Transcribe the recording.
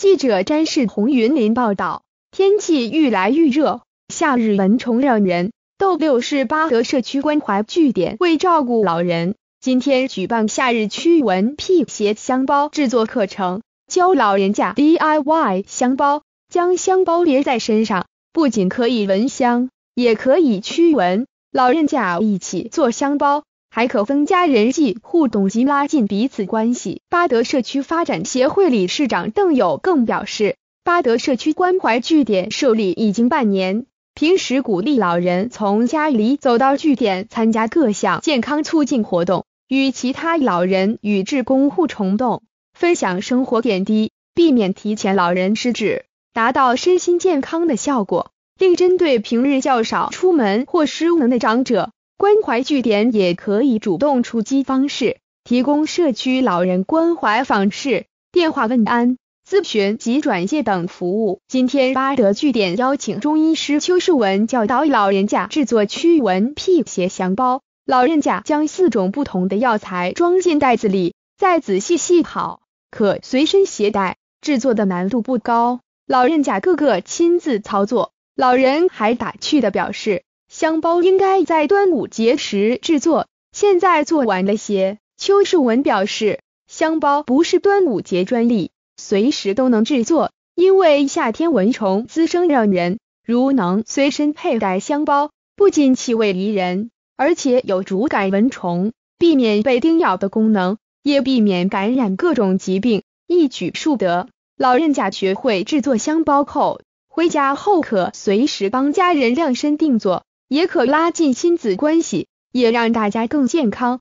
记者詹世红云林报道，天气愈来愈热，夏日蚊虫让人。逗六市八德社区关怀据点为照顾老人，今天举办夏日驱蚊辟邪香包制作课程，教老人家 DIY 香包，将香包别在身上，不仅可以闻香，也可以驱蚊。老人家一起做香包，还可增加人际互动及拉近彼此关系。巴德社区发展协会理事长邓友更表示，巴德社区关怀据点设立已经半年。平时鼓励老人从家里走到据点参加各项健康促进活动，与其他老人与志工互虫动，分享生活点滴，避免提前老人失智，达到身心健康的效果。另针对平日较少出门或失能的长者，关怀据点也可以主动出击方式，提供社区老人关怀访视、电话问安。咨询及转介等服务。今天巴德据点邀请中医师邱树文教导老人家制作驱蚊辟邪香包。老人家将四种不同的药材装进袋子里，再仔细系好，可随身携带。制作的难度不高，老人家个个亲自操作。老人还打趣的表示，香包应该在端午节时制作，现在做晚了些。邱树文表示，香包不是端午节专利。随时都能制作，因为夏天蚊虫滋生让人，如能随身佩戴香包，不仅气味宜人，而且有逐赶蚊虫、避免被叮咬的功能，也避免感染各种疾病，一举数得。老人家学会制作香包后，回家后可随时帮家人量身定做，也可拉近亲子关系，也让大家更健康。